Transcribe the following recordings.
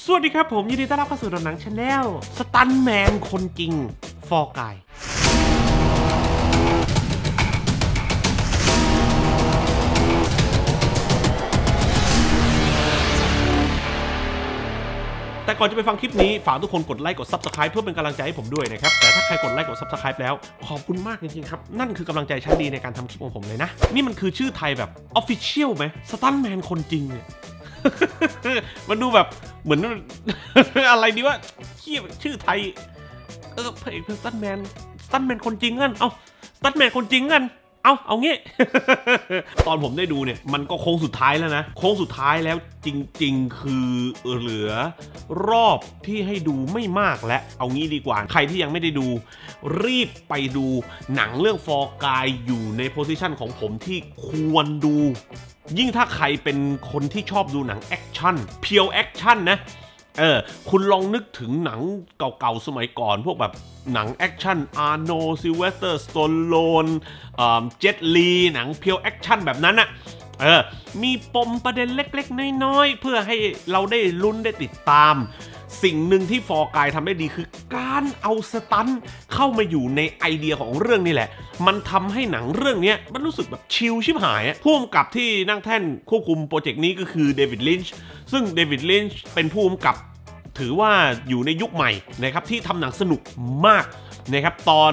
สวัสดีครับผม ยินดีต้อนรับเข้าสู่หนอนหนัง channel สตันท์แมนคนจริง Fall Guy แต่ก่อนจะไปฟังคลิปนี้ ฝากทุกคนกดไลค์กด Subscribe เพื่อเป็นกำลังใจให้ผมด้วยนะครับ แต่ถ้าใครกดไลค์กด Subscribe แล้ว ขอบคุณมากจริงๆครับ นั่นคือกำลังใจชั้นดีในการทำคลิปของผมเลยนะ นี่มันคือชื่อไทยแบบ Official ไหมสตันแมนคนจริงเนี่ย มันดูแบบเหมือนอะไรดีว่าเชี่ยชื่อไทย เออพระเอกเป็นสตันแมนสตันแมนคนจริงกัน เอาสตันแมนคนจริงกัน เอาเอางี้ ตอนผมได้ดูเนี่ย มันก็โค้งสุดท้ายแล้วนะ โค้งสุดท้ายแล้วจริง ๆ คือเหลือรอบที่ให้ดูไม่มากและ เอางี้ดีกว่า ใครที่ยังไม่ได้ดู รีบไปดูหนังเรื่อง Fall Guy อยู่ใน position ของผมที่ควรดู ยิ่งถ้าใครเป็นคนที่ชอบดูหนังแอคชั่น pure action นะ เออ คุณลองนึกถึงหนังเก่าๆ สมัยก่อน พวกแบบหนังแอคชั่นอาร์โนลด์ ซิลเวสเตอร์ สตอลโลนเจ็ตลีหนัง pure action แบบนั้นอะ เออ มีปมประเด็นเล็กๆ น้อยๆ เพื่อให้เราได้ลุ้นได้ติดตาม สิ่งหนึ่งที่ Fall Guy ทำได้ดีคือการเอา stunt เข้ามาอยู่ในไอเดียของเรื่องนี่แหละ มันทำให้หนังเรื่องนี้มันรู้สึกแบบชิลชิบหายอะผู้กำกับที่นั่งแท่นควบคุมโปรเจกต์นี้ก็คือเดวิดลีทช์ซึ่งเดวิดลีทช์เป็นผู้กำกับถือว่าอยู่ในยุคใหม่นะครับที่ทำหนังสนุกมาก นะครับตอน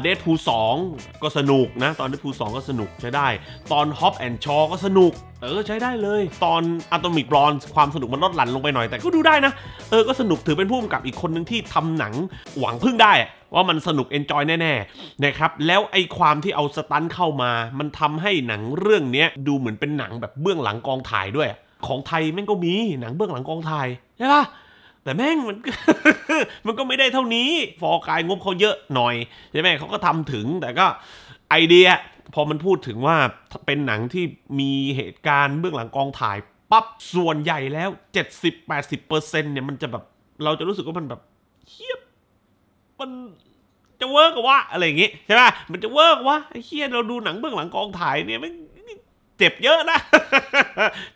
Deadpool สองก็สนุกนะ ตอน Deadpool สองก็สนุกใช้ได้ ตอน Hobbs & Shaw ก็สนุก เออใช้ได้เลย ตอน Atomic Blonde ความสนุกมันลดหลั่นลงไปหน่อยแต่ก็ดูได้นะ เออก็สนุกถือเป็นผู้กำกับอีกคนหนึ่งที่ทำหนังหวังพึ่งได้ว่ามันสนุกเอนจอยแน่ๆนะครับแล้วไอ้ความที่เอาสตันเข้ามา มันทำให้หนังเรื่องเนี้ดูเหมือนเป็นหนังแบบเบื้องหลังกองถ่ายด้วย ของไทยแม่งก็มีหนังเบื้องหลังกองถ่ายใช่ปะ แต่แม่งมัน มันก็ไม่ได้เท่านี้ ฟอร์กายงบเขาเยอะหน่อยใช่ไหมเขาก็ทำถึงแต่ก็ไอเดีย พอมันพูดถึงว่าเป็นหนังที่มีเหตุการณ์เบื้องหลังกองถ่ายปั๊บส่วนใหญ่แล้ว 70-80%เนี่ยมันจะแบบเราจะรู้สึกว่ามันแบบเฮ้ยมันจะเวิร์กกว่าอะไรอย่างงี้ใช่ไหมมันจะเวิร์กวะไอ้เฮ้ยเราดูหนังเบื้องหลังกองถ่ายเนี่ยมัน เจ็บเยอะนะ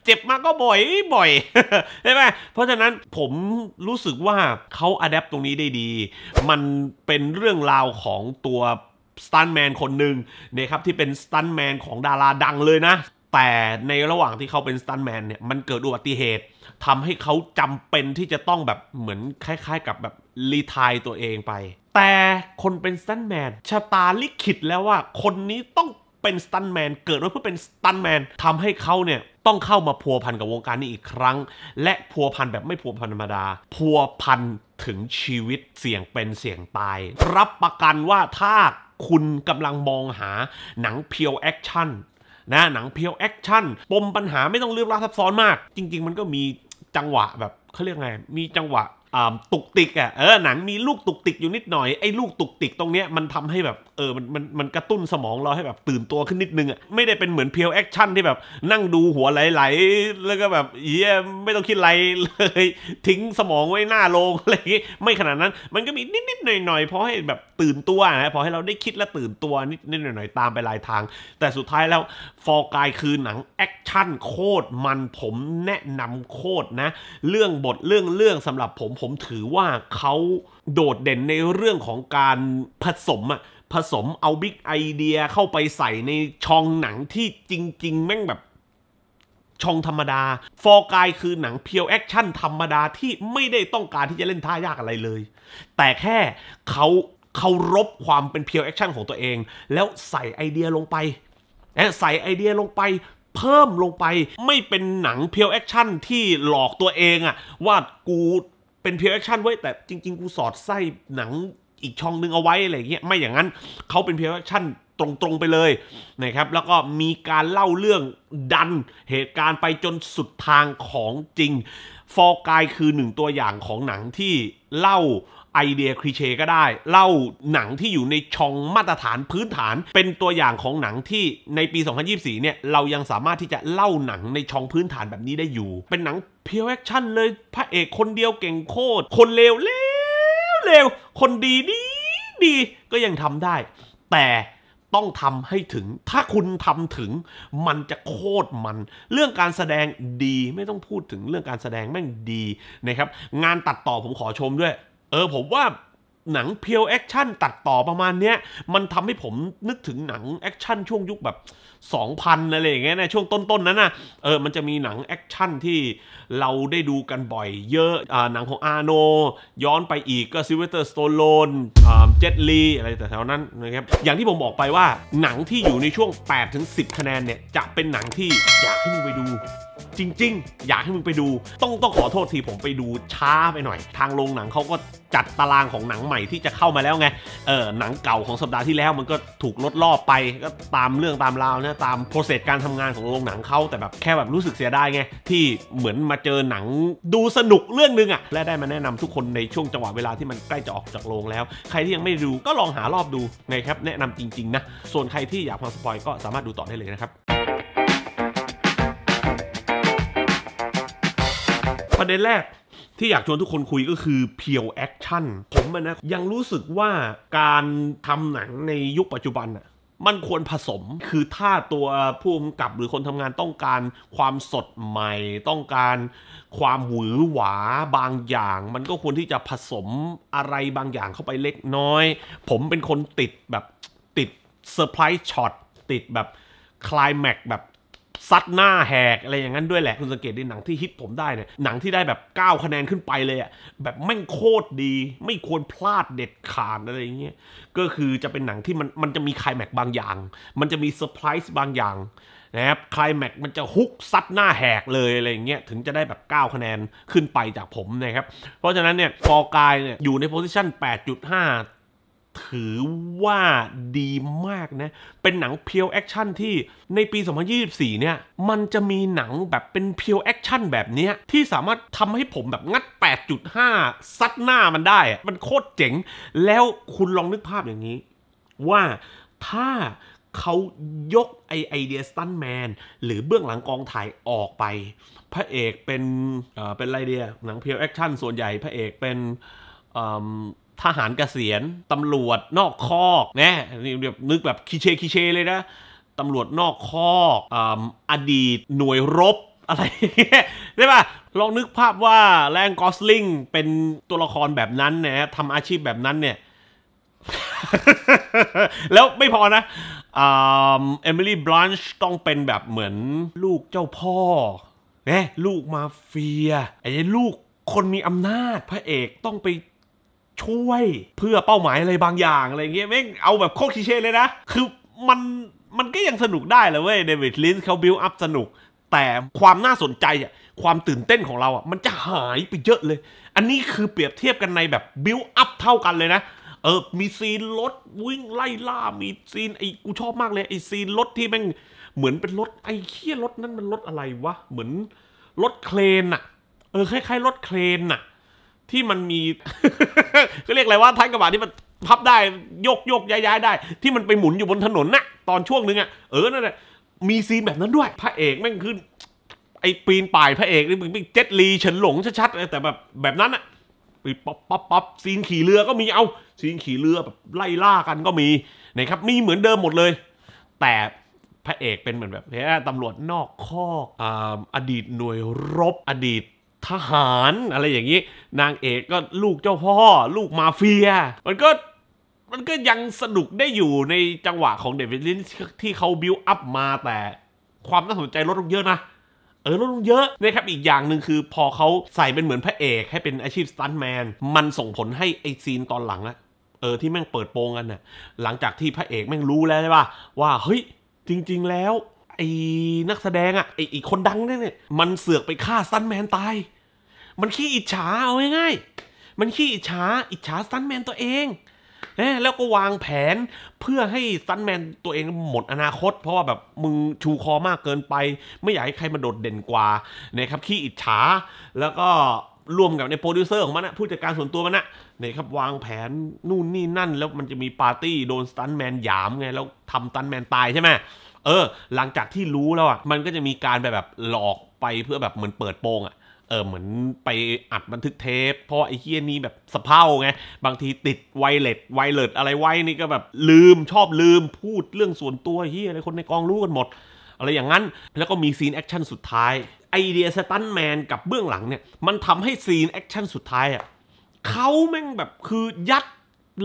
เจ็บมาก็บ่อยบ่อยใช่ไหมเพราะฉะนั้นผมรู้สึกว่าเขา adapt ตรงนี้ได้ดี มันเป็นเรื่องราวของตัวสตันแมนคนหนึ่งนะครับที่เป็นสตันแมนของดาราดังเลยนะ แต่ในระหว่างที่เขาเป็นสตันแมนเนี่ยมันเกิดอุบัติเหตุทำให้เขาจำเป็นที่จะต้องแบบเหมือนคล้าย ๆ กับแบบ retire ตัวเองไป แต่คนเป็นสตันแมนชะตาลิขิตแล้วว่าคนนี้ต้อง เป็นสตันแมนเกิดมาเพื่อเป็นสตันแมนทำให้เขาเนี่ยต้องเข้ามาพัวพันกับวงการนี้อีกครั้ง และพัวพันแบบไม่พัวพันธรรมดา พัวพันถึงชีวิตเสี่ยงเป็นเสี่ยงตาย รับประกันว่าถ้าคุณกำลังมองหาหนัง pure action นะหนัง pure action ปมปัญหาไม่ต้องเลือกลักซับซ้อนมาก จริง ๆ มันก็มีจังหวะแบบเขาเรียกไง มีจังหวะ ตุกติกอะเออหนังมีลูกตุกติกอยู่นิดหน่อยไอ้ลูกตุกติกตรงเนี้ยมันทำให้แบบเออมันมันมันกระตุ้นสมองเราให้แบบตื่นตัวขึ้นนิดนึงอะไม่ได้เป็นเหมือน pure action ที่แบบนั่งดูหัวไหลๆแล้วก็แบบเฮ้ยไม่ต้องคิดอะไรเลยทิ้งสมองไว้หน้าโรงอะไรอย่างงี้ไม่ขนาดนั้น มันก็มีนิดๆหน่อยๆพอให้แบบตื่นตัวนะพอให้เราได้คิดและตื่นตัวนิดๆหน่อยๆตามไปรายทาง แต่สุดท้ายแล้ว Fall Guy คือหนังแอคชั่นโคตรมันผมแนะนำโคตรนะ เรื่องบทเรื่องเรื่องสำหรับผมผมถือว่าเขาโดดเด่นในเรื่องของการผสมอะผสมเอา big idea เข้าไปใส่ในช่องหนังที่จริง ๆ แม่งแบบช่องธรรมดา Fall Guy คือหนัง pure action ธรรมดาที่ไม่ได้ต้องการที่จะเล่นท่ายากอะไรเลย แต่แค่เขาเคารพความเป็น pure action ของตัวเอง แล้วใส่ไอเดียลงไปใส่ไอเดียลงไปเพิ่มลงไปไม่เป็นหนัง pure action ที่หลอกตัวเองอะว่ากู เป็นเพียวแอคชั่นไว้ยแต่จริง ๆ กูสอดไส้หนังอีกช่องนึงเอาไว้อะไรเงี้ยไม่อย่างนั้นเขาเป็น pure action ตรงๆไปเลยนะครับ แล้วก็มีการเล่าเรื่องดันเหตุการณ์ไปจนสุดทางของจริง Fall Guy คือหนึ่งตัวอย่างของหนังที่เล่า ไอเดีย cliché ก็ได้ เล่าหนังที่อยู่ในช่องมาตรฐานพื้นฐาน เป็นตัวอย่างของหนังที่ในปี 2024 เนี่ย เรายังสามารถที่จะเล่าหนังในช่องพื้นฐานแบบนี้ได้อยู่ เป็นหนัง pure action เลยพระเอกคนเดียวเก่งโคตร คนเลวเลวเลวคนดีดีดีก็ยังทำได้ แต่ต้องทำให้ถึง ถ้าคุณทำถึง มันจะโคตรมัน เรื่องการแสดงดี ไม่ต้องพูดถึงเรื่องการแสดงแม่งดีนะครับ งานตัดต่อผมขอชมด้วย เออผมว่าหนัง pure action ตัดต่อประมาณเนี้ยมันทำให้ผมนึกถึงหนังแอคชั่นช่วงยุคแบบ 2,000อะไรอย่างเงี้ยนะช่วงต้นๆนั้นนะเออมันจะมีหนังแอคชั่นที่เราได้ดูกันบ่อยเยอะอ่าหนังของอาร์โนลด์ ย้อนไปอีกก็ซิลเวสเตอร์ สตอลโลนอ่าเจ็ตลีอะไรแต่แถวนั้นนะครับอย่างที่ผมบอกไปว่าหนังที่อยู่ในช่วง 8-10 คะแนนเนี่ยจะเป็นหนังที่อยากให้มึงไปดูจริง ๆ อยากให้มึงไปดู ต้องต้องขอโทษทีผมไปดูช้าไปหน่อย ทางโรงหนังเขาก็ จัดตารางของหนังใหม่ที่จะเข้ามาแล้วไง เออหนังเก่าของสัปดาห์ที่แล้วมันก็ถูกลดรอบไปก็ตามเรื่องตามราวนะตาม process การทำงานของโรงหนังเขาแต่แบบแค่แบบรู้สึกเสียดายไง ที่เหมือนมาเจอหนังดูสนุกเรื่องนึงอะและได้มาแนะนำทุกคนในช่วงจังหวะเวลาที่มันใกล้จะออกจากโรงแล้ว ใครที่ยังไม่ดูก็ลองหารอบดูนะครับแนะนำจริงๆนะส่วนใครที่อยากฟังสปอยล์ก็สามารถดูต่อได้เลยนะครับประเด็นแรก ที่อยากชวนทุกคนคุยก็คือ pure action ผมนะยังรู้สึกว่าการทำหนังในยุคปัจจุบันอะมันควรผสม คือถ้าตัวผู้กำกับหรือคนทำงานต้องการความสดใหม่ ต้องการความหวือหวาบางอย่าง มันก็ควรที่จะผสมอะไรบางอย่างเข้าไปเล็กน้อย ผมเป็นคนติดแบบติดเซอร์ไพรส์ช็อตติดแบบคลายแม็กแบบ ซัดหน้าแหกอะไรอย่างนั้นด้วยแหละ คุณสังเกตในหนังที่ฮิตผมได้เนี่ยหนังที่ได้แบบ 9 คะแนนขึ้นไปเลยอะแบบแม่งโคตรดี ไม่ควรพลาดเด็ดขาดอะไรอย่างเงี้ยก็คือจะเป็นหนังที่มันมันจะมีคลายแม็กบางอย่าง มันจะมีเซอร์ไพรส์บางอย่างนะครับคลายแม็กมันจะฮุกซัดหน้าแหกเลยอะไรอย่างเงี้ยถึงจะได้แบบ 9 คะแนนขึ้นไปจากผมนะครับ เพราะฉะนั้นเนี่ย Fall Guy เนี่ยอยู่ใน position 8.5 ถือว่าดีมากนะ เป็นหนัง pure แอคชั่นที่ในปี 2024 เนี่ย มันจะมีหนังแบบเป็น pure แอคชั่นแบบนี้ที่สามารถทำให้ผมแบบงัด 8.5 ซัดหน้ามันได้ มันโคตรเจ๋ง แล้วคุณลองนึกภาพอย่างนี้ ว่าถ้าเขายกไอไอเดียสตันแมนหรือเบื้องหลังกองถ่ายออกไป พระเอกเป็นเอ่อเป็นไอเดียหนัง pure แอคชั่นส่วนใหญ่พระเอกเป็นเอิ่ม ทหารเกษียณตำรวจนอกคอกนะนี่แบบนึกแบบ cliché cliché เลยนะตำรวจนอกคอกออดีตหน่วยรบอะไรอย่างเงี้ยใช่ป่ะลองนึกภาพว่าแรงกอสลิงเป็นตัวละครแบบนั้นนะทำอาชีพแบบนั้นเนี่ย แล้วไม่พอนะเอมิลี่บลันช์ต้องเป็นแบบเหมือนลูกเจ้าพ่อเนี่ยลูกมาเฟียไอ้ลูกคนมีอำนาจพระเอกต้องไป ช่วยเพื่อเป้าหมายอะไรบางอย่างอะไรเงี้ยแม่งเอาแบบโคตรคลีเช่เลยนะ คือมันมันก็ยังสนุกได้เลยเว้ย David Leitch เขา build up สนุก แต่ความน่าสนใจอะความตื่นเต้นของเราอะมันจะหายไปเยอะเลย อันนี้คือเปรียบเทียบกันในแบบบิวอัพเท่ากันเลยนะเออ มีซีนรถวิ่งไล่ล่า มีซีนไอ้กูชอบมากเลยไอ้ซีนรถที่แม่งเหมือนเป็นรถไอ้เคี้ยรถนั้นมันรถอะไรวะ เหมือนรถเครนอะเออคล้ายๆรถเครนอะ ที่มันมีก็เรียกอะไรว่าท้ายกระบะที่มันพับได้โยกโยกย้ายย้ายได้ ที่มันไปหมุนอยู่บนถนนน่ะ ตอนช่วงนึงอะเออนั่นแหละมีซีนแบบนั้นด้วย พระเอกแม่งขึ้นไอ้ปีนป่ายพระเอกนี่มึงเป็นเจ็ตลีเฉินหลงชัดๆแต่แบบแบบนั้นอะไปป๊อปป๊อปป๊อปซีนขี่เรือก็มีเอาซีนขี่เรือแบบไล่ล่ากันก็มีนะครับมีเหมือนเดิมหมดเลย แต่พระเอกเป็นเหมือนแบบเนี่ตำรวจนอกคอออดีตหน่วยรบอดีต ทหารอะไรอย่างนี้ นางเอกก็ลูกเจ้าพ่อ ลูกมาเฟีย มันก็มันก็ยังสนุกได้อยู่ในจังหวะของเดวิดลินที่เขาบิวอัพมาแต่ความน่าสนใจลดลงเยอะนะ เออลดลงเยอะนะครับอีกอย่างหนึ่งคือพอเขาใส่เป็นเหมือนพระเอกให้เป็นอาชีพสตันแมนมันส่งผลให้ไอซีนตอนหลังอะเออที่แม่งเปิดโปงกันน่ะหลังจากที่พระเอกแม่งรู้แล้วใช่ป่ะว่าเฮ้ยจริง ๆแล้ว ไอ้นักแสดงอะไอ้ไอีกคนดังเนี่ยเนี่ยมันเสือกไปฆ่าสตันแมนตาย มันขี้อิจฉาเอาง่ายๆมันขี้อิจฉาอิจฉาสตันแมนตัวเองเนะแล้วก็วางแผนเพื่อให้สตันแมนตัวเองหมดอนาคต เพราะว่าแบบมึงชูคอมากเกินไป ไม่อยากให้ใครมาโดดเด่นกว่านะครับขี้อิจฉาแล้วก็ร่วมกับไอ้โปรดิวเซอร์ของมันนะผู้จัดการส่วนตัวมันนะเนะครับวางแผนนู่นนี่นั่น แล้วมันจะมีปาร์ตี้โดนสตันแมนหยามไงแล้วทำสตันแมนตายใช่ไหม เออ หลังจากที่รู้แล้วอะมันก็จะมีการแบบแบบหลอกไปเพื่อแบบเหมือนเปิดโปงอะเออเหมือนไปอัดบันทึกเทป เพราะว่าไอ้เฮียนี่แบบสะเพร่าไง บางทีติด wireless wireless อะไรไว้นี่ก็แบบลืมชอบลืมพูดเรื่องส่วนตัวเฮียอะไรคนในกองรู้กันหมด อะไรอย่างนั้นแล้วก็มีซีนแอคชั่นสุดท้ายไอเดียสตันแมนกับเบื้องหลังเนี่ย มันทำให้ซีนแอคชั่นสุดท้ายอะเขาแม่งแบบคือยัด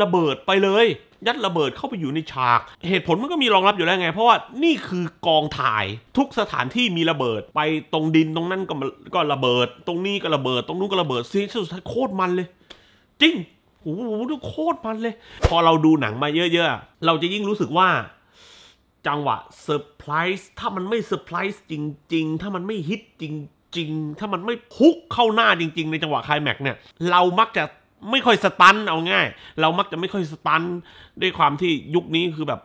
ระเบิดไปเลย ยัดระเบิดเข้าไปอยู่ในฉาก เหตุผลมันก็มีรองรับอยู่แล้วไง เพราะว่านี่คือกองถ่ายทุกสถานที่มีระเบิดไปตรงดินตรงนั้นก็มาก็ระเบิด ตรงนี้ก็ระเบิด ตรงนู้นก็ระเบิดซีนสุดท้ายโคตรมันเลย จริงโอ้โหโคตรมันเลย พอเราดูหนังมาเยอะๆ เราจะยิ่งรู้สึกว่าจังหวะเซอร์ไพรส์ถ้ามันไม่เซอร์ไพรส์จริง ๆ ถ้ามันไม่ฮิตจริง ๆ ถ้ามันไม่ฮุกเข้าหน้าจริง ๆ ในจังหวะคลายแม็กซ์เนี่ย เรามักจะ ไม่ค่อย stun เอาง่าย เรามักจะไม่ค่อย stun ด้วยความที่ยุคนี้คือแบบ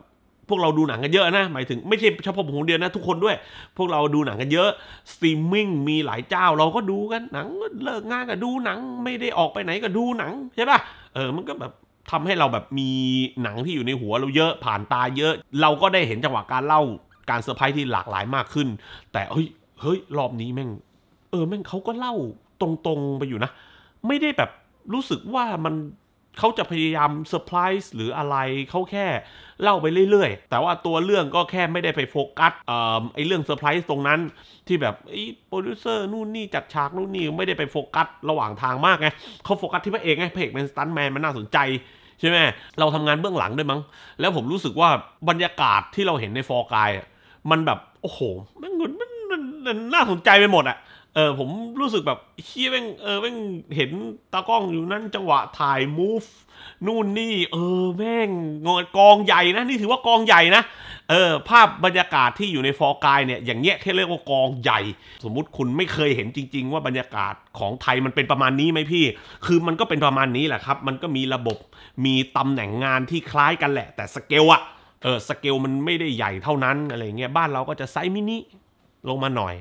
พวกเราดูหนังกันเยอะนะ หมายถึงไม่ใช่เฉพาะผมคนเดียวนะ ทุกคนด้วย พวกเราดูหนังกันเยอะสตรีมมิ่งมีหลายเจ้าเราก็ดูกันหนังเลิกงานก็ดูหนัง ไม่ได้ออกไปไหนก็ดูหนังใช่ป่ะเออมันก็แบบทำให้เราแบบมีหนังที่อยู่ในหัวเราเยอะผ่านตาเยอะ เราก็ได้เห็นจังหวะการเล่าการเซอร์ไพรส์ที่หลากหลายมากขึ้น แต่เฮ้ยเฮ้ยรอบนี้แม่ง เออแม่งเขาก็เล่าตรงๆไปอยู่นะ ไม่ได้แบบ รู้สึกว่ามันเขาจะพยายามเซอร์ไพรส์หรืออะไรเขาแค่เล่าไปเรื่อยๆ แต่ว่าตัวเรื่องก็แค่ไม่ได้ไปโฟกัสออไอเรื่องเซอร์ไพรส์ตรงนั้น ที่แบบไอ้โปรดิวเซอร์นู่นนี่จัดฉากนู่นนี่ไม่ได้ไปโฟกัสระหว่างทางมากไงเขาโฟกัสที่พระเอกไงพระเอกเป็นสตันแมนมันน่าสนใจใช่ไหมเราทำงานเบื้องหลังด้วยมั้ง แล้วผมรู้สึกว่าบรรยากาศที่เราเห็นในฟอร์กายอะมันแบบโอ้โหแม่งมั น่าสนใจไปหมดอะเออผมรู้สึกแบบเฮียแม่งเออแม่งเห็นตากล้องอยู่นั่นจังหวะถ่ายมูฟนู่นนี่ เออแม่งกองใหญ่นะนี่ถือว่ากองใหญ่นะเออภาพบรรยากาศที่อยู่ในฟอร์กายเนี่ยอย่างเงี้ยแค่เรียกว่ากองใหญ่ สมมุติคุณไม่เคยเห็นจริง ๆ ว่าบรรยากาศของไทยมันเป็นประมาณนี้ไหมพี่ คือมันก็เป็นประมาณนี้แหละครับ มันก็มีระบบมีตำแหน่งงานที่คล้ายกันแหละ แต่สเกลอะเออสเกลมันไม่ได้ใหญ่เท่านั้นอะไรเงี้ยบ้านเราก็จะไซส์มินิ ลงมาหน่อย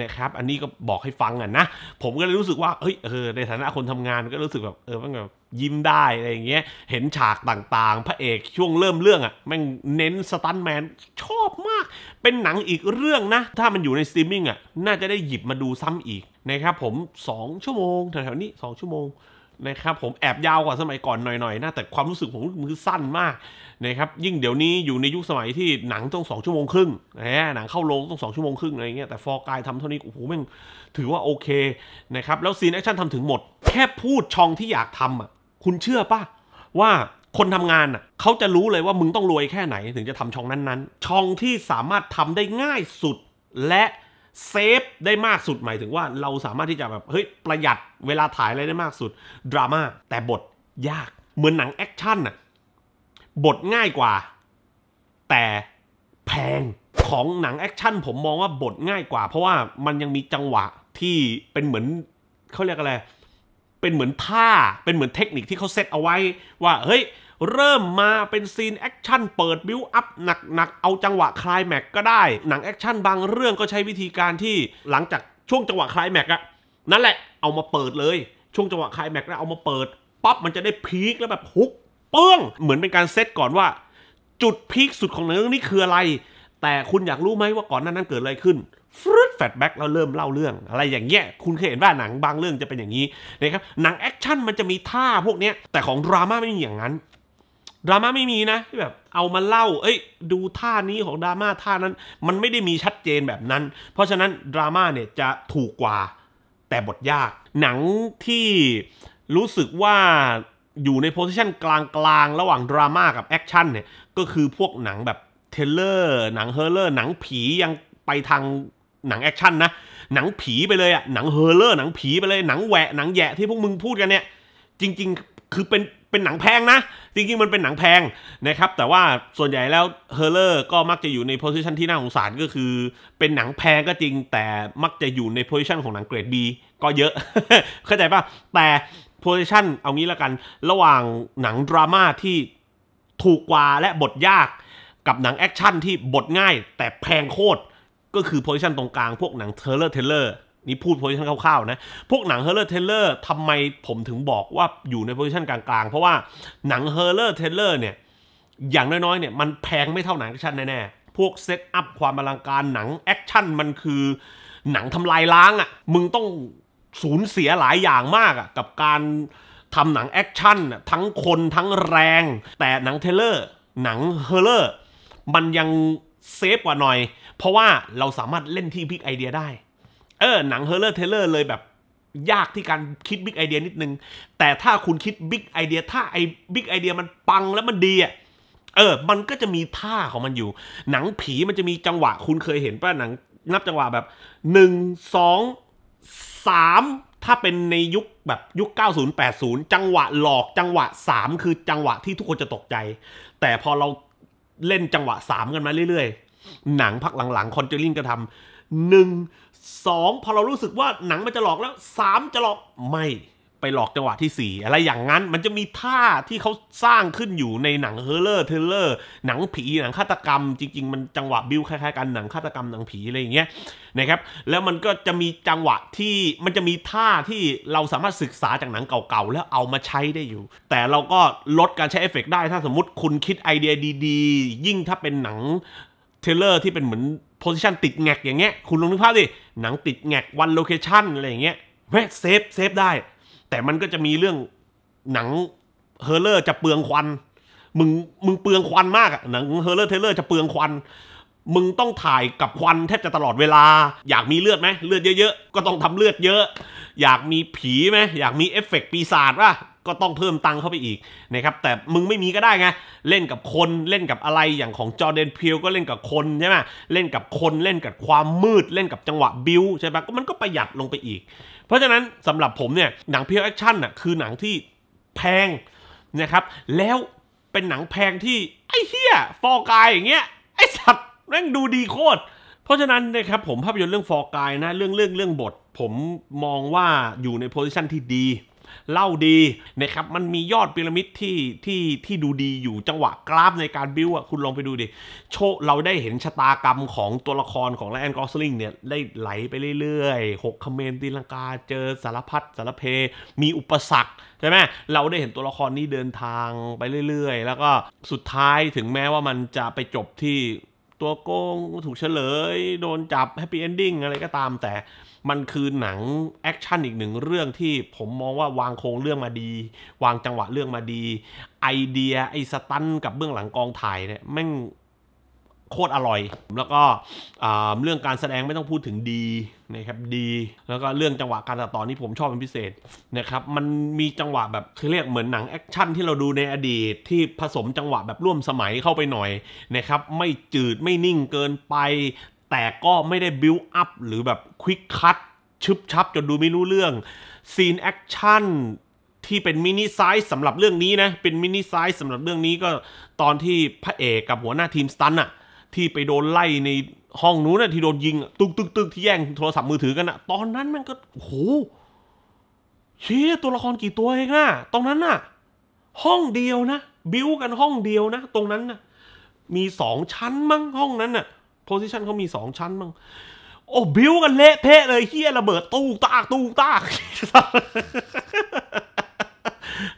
นะครับ อันนี้ก็บอกให้ฟังอะนะ ผมก็เลยรู้สึกว่าเฮ้ยเออในฐานะคนทำงานก็รู้สึกแบบเออมันแบบยิ้มได้อะไรอย่างเงี้ย เห็นฉากต่างๆ พระเอกช่วงเริ่มเรื่องอะแม่งเน้นสตันแมนชอบมาก เป็นหนังอีกเรื่องนะ ถ้ามันอยู่ในสตรีมมิ่งอะน่าจะได้หยิบมาดูซ้ำอีกนะครับผม 2 ชั่วโมงแถวๆนี้ 2 ชั่วโมง นะครับผมแอบยาวกว่าสมัยก่อนหน่อยๆนะแต่ความรู้สึกผมคือสั้นมากนะครับยิ่งเดี๋ยวนี้อยู่ในยุคสมัยที่หนังต้องสองชั่วโมงครึ่งนะหนังเข้าโรงต้องสองชั่วโมงครึ่งอะไรเงี้ยแต่ Fall Guy ทำเท่านี้โอ้โหแม่งถือว่าโอเคนะครับแล้วซีนแอคชั่นทำถึงหมด แค่พูดช่องที่อยากทำอะคุณเชื่อป่ะว่าคนทำงานอะเขาจะรู้เลยว่ามึงต้องรวยแค่ไหนถึงจะทำช่องนั้นๆ ช่องที่สามารถทำได้ง่ายสุดและ save ได้มากสุดหมายถึงว่าเราสามารถที่จะแบบเฮ้ยประหยัดเวลาถ่ายอะไรได้มากสุดดราม่าแต่บทยากเหมือนหนังแอคชั่นอะบทง่ายกว่า แต่แพงของหนังแอคชั่นผมมองว่าบทง่ายกว่า เพราะว่ามันยังมีจังหวะที่เป็นเหมือนเขาเรียกอะไรเป็นเหมือนท่าเป็นเหมือนเทคนิคที่เขาเซตเอาไว้ว่าเฮ้ย เริ่มมาเป็นซีนแอคชั่นเปิดบิวอัพหนักๆ เอาจังหวะคลายแม็กก็ได้ หนังแอคชั่นบางเรื่องก็ใช้วิธีการที่หลังจากช่วงจังหวะคลายแม็กอะนั่นแหละเอามาเปิดเลย ช่วงจังหวะคลายแม็กแล้วเอามาเปิดปั๊บมันจะได้ peak แล้วแบบ hook เปรี้ยงเหมือนเป็นการเซตก่อนว่า จุด peak สุดของหนังเรื่องนี้คืออะไร แต่คุณอยากรู้ไหมว่าก่อนหน้านั้นเกิดอะไรขึ้นฟรุตแฟตแบ็กแล้วเริ่มเล่าเรื่อง อะไรอย่างเงี้ยคุณเคยเห็นว่าหนังบางเรื่องจะเป็นอย่างนี้นะครับหนังแอคชั่นมันจะมีท่าพวกเนี้ยแต่ของดราม่าไม่มีอย่างนั้น ดราม่าไม่มีนะที่แบบเอามาเล่า เอ้ย ดูท่านี้ของดราม่าท่านั้น มันไม่ได้มีชัดเจนแบบนั้น เพราะฉะนั้นดราม่าเนี่ยจะถูกกว่า แต่บทยาก หนังที่รู้สึกว่าอยู่ใน position กลางๆ ระหว่างดราม่ากับแอคชั่นเนี่ย ก็คือพวกหนังแบบ thriller หนัง horror หนังผียังไปทางหนังแอคชั่นนะ หนังผีไปเลยอะหนัง horror หนังผีไปเลย หนังแหวะ หนังแยะที่พวกมึงพูดกันเนี่ย จริง ๆ คือเป็น เป็นหนังแพงนะ จริงๆ มันเป็นหนังแพงนะครับ แต่ว่าส่วนใหญ่แล้ว horror ก็มักจะอยู่ใน position ที่น่าสงสารก็คือ เป็นหนังแพงก็จริง แต่มักจะอยู่ใน position ของหนังเกรด B ก็เยอะ เข้าใจป่ะ แต่ position เอางี้ละกัน ระหว่างหนังดราม่าที่ถูกกว่าและบทยาก กับหนังแอคชั่นที่บทง่าย แต่แพงโคตรก็คือ position ตรงกลางพวกหนัง thriller thriller นี่พูด position คร่าวๆนะ พวกหนัง horror thriller ทำไมผมถึงบอกว่าอยู่ใน position กลางๆ เพราะว่าหนัง horror thriller เนี่ย อย่างน้อยๆ เนี่ยมันแพงไม่เท่าหนังแอคชั่นแน่ๆ พวก setup ความอลังการหนังแอคชั่นมันคือหนังทำลายล้างอะ่ะ มึงต้องสูญเสียหลายอย่างมากอะกับการทำหนังแอคชั่นทั้งคนทั้งแรง แต่หนัง thriller หนัง horror มันยังsafe กว่าหน่อย เพราะว่าเราสามารถเล่นที่ big idea ได้ เออหนัง horror thriller เลยแบบยากที่การคิด big idea นิดนึง แต่ถ้าคุณคิด big idea ถ้าไอ big idea มันปังแล้วมันดีอะเออ มันก็จะมีท่าของมันอยู่ หนังผีมันจะมีจังหวะคุณเคยเห็นป่ะหนังนับจังหวะแบบหนึ่งสองสามถ้าเป็นในยุคแบบยุค 90 80 จังหวะหลอกจังหวะ 3 คือจังหวะที่ทุกคนจะตกใจ แต่พอเราเล่นจังหวะ 3 กันมาเรื่อยๆ หนังพักหลังๆ Conjuring ก็ทำหนึ่ง สองพอเรารู้สึกว่าหนังมันจะหลอกแล้วสามจะหลอกไม่ไปหลอกจังหวะที่ 4 อะไรอย่างนั้นมันจะมีท่าที่เขาสร้างขึ้นอยู่ในหนัง horror thriller หนังผีหนังฆาตกรรม จริง ๆ มันจังหวะบิวคล้ายๆกันหนังฆาตกรรมหนังผีอะไรอย่างเงี้ยนะครับแล้วมันก็จะมีจังหวะที่มันจะมีท่าที่เราสามารถศึกษาจากหนังเก่าๆ แล้วเอามาใช้ได้อยู่ แต่เราก็ลดการใช้เอฟเฟกต์ได้ถ้าสมมติคุณคิดไอเดียดีๆ ยิ่งถ้าเป็นหนัง thriller ที่เป็นเหมือน position ติดแหง็กอย่างเงี้ยคุณลองนึกภาพดิหนังติดแหง็ก one location อะไรอย่างเงี้ยแม่ง save save ได้ แต่มันก็จะมีเรื่องหนัง horror จะเปลืองควัน มึงมึงเปลืองควันมากอะหนัง horror thriller จะเปลืองควัน มึงต้องถ่ายกับควันแทบจะตลอดเวลา อยากมีเลือดไหมเลือดเยอะๆ ก็ต้องทำเลือดเยอะ อยากมีผีไหมอยากมีเอฟเฟกต์ปีศาจป่ะ ก็ต้องเพิ่มตังค์เข้าไปอีกนะครับแต่มึงไม่มีก็ได้ไงเล่นกับคนเล่นกับอะไรอย่างของ Jordan Peele ก็เล่นกับคนใช่ไหมเล่นกับคนเล่นกับความมืดเล่นกับจังหวะบิวใช่ปะก็มันก็ประหยัดลงไปอีก เพราะฉะนั้นสำหรับผมเนี่ยหนัง pure action น่ะคือหนังที่แพงนะครับแล้วเป็นหนังแพงที่ไอ้เฮีย Fall Guy อย่างเงี้ยไอ้สัตว์แม่งดูดีโคตรเพราะฉะนั้นนะครับผมภาพยนตร์เรื่อง Fall Guy นะเรื่องเรื่องเรื่องบท ผมมองว่าอยู่ใน position ที่ดี เล่าดีนะครับมันมียอดพีระมิดที่ที่ที่ดูดีอยู่จังหวะกราฟในการบิวอะคุณลองไปดูดิโชเราได้เห็นชะตากรรมของตัวละครของ Ryan Gosling เนี่ยได้ไหลไปเรื่อยๆหกคะเมนตีลังกาเจอสารพัดสารเพ มีอุปสรรคใช่ไหมเราได้เห็นตัวละครนี้เดินทางไปเรื่อยๆ แล้วก็สุดท้ายถึงแม้ว่ามันจะไปจบที่ตัวโกงถูกเฉลย โดนจับ happy ending อะไรก็ตามแต่ มันคือหนังแอคชั่นอีกหนึ่งเรื่องที่ผมมองว่าวางโครงเรื่องมาดี วางจังหวะเรื่องมาดี ไอเดียไอ stunt กับเบื้องหลังกองถ่ายเนี่ยแม่งโคตรอร่อย แล้วก็อ่าเรื่องการแสดงไม่ต้องพูดถึงดีนะครับดี แล้วก็เรื่องจังหวะการตัดต่อนี่ผมชอบเป็นพิเศษนะครับมันมีจังหวะแบบคือเรียกเหมือนหนังแอคชั่นที่เราดูในอดีตที่ผสมจังหวะแบบร่วมสมัยเข้าไปหน่อยนะครับไม่จืดไม่นิ่งเกินไป แต่ก็ไม่ได้บิวอัพหรือแบบ quick cut ชึบชับจนดูไม่รู้เรื่องซีนแอคชั่นที่เป็น mini size สำหรับเรื่องนี้นะ เป็น mini size สำหรับเรื่องนี้ก็ตอนที่พระเอกกับหัวหน้าทีม stunt อะที่ไปโดนไล่ในห้องนู้นนะที่โดนยิงตึกตึกตึกที่แย่งโทรศัพท์มือถือกันอะตอนนั้นมันก็โหเชี่ยตัวละครกี่ตัวเองนะตรงนั้นน่ะ ห้องเดียวนะ บิวกันห้องเดียวนะ ตรงนั้นน่ะ มีสองชั้นมั้งห้องนั้นน่ะ ซิชันเขามีสองชั้นมั้งโอ้บิวกันเละเทะเลยเฮียระเบิดตู้ตากตู้ตาก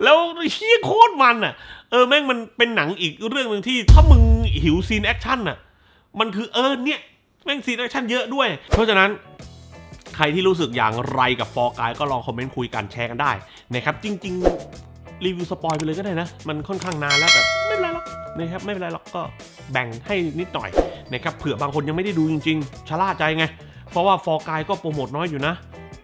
แล้วเฮียโคตรมันอะ เออแม่งมันเป็นหนังอีกเรื่องหนึ่งที่ถ้ามึงหิวซีนแอคชั่นอะ มันคือเออเนี่ย แม่งซีนแอคชั่นเยอะด้วย เพราะฉะนั้นใครที่รู้สึกอย่างไรกับ Fall Guy ก็ลองคอมเมนต์คุยกันแชร์กันได้นะครับจริง ๆ รีวิว spoil ไปเลยก็ได้นะ มันค่อนข้างนานแล้วแต่ไม่เป็นไรหรอกนะครับไม่เป็นไรหรอกก็แบ่งให้นิดหน่อยนะครับเผื่อบางคนยังไม่ได้ดูจริงๆชะล่าใจไง เพราะว่า Fall Guy ก็โปรโมทน้อยอยู่นะ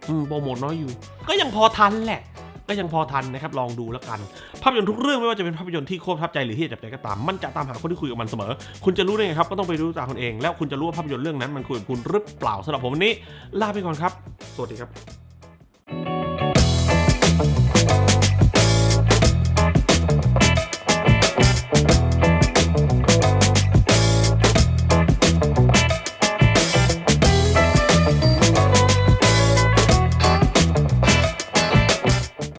อืมโปรโมทน้อยอยู่ ก็ยังพอทันแหละก็ยังพอทันนะครับลองดูแล้วกัน ภาพยนตร์ทุกเรื่องไม่ว่าจะเป็นภาพยนตร์ที่โคตรทับใจหรือที่จับใจก็ตามมันจะตามหาคนที่คุยกับมันเสมอ คุณจะรู้ได้ไงครับก็ต้องไปรู้จากคนเอง แล้วคุณจะรู้ว่าภาพยนตร์เรื่องนั้นมันคุยกับคุณหรือเปล่าสำหรับผมวันนี้ลาไปก่อนครับ สวัสดีครับ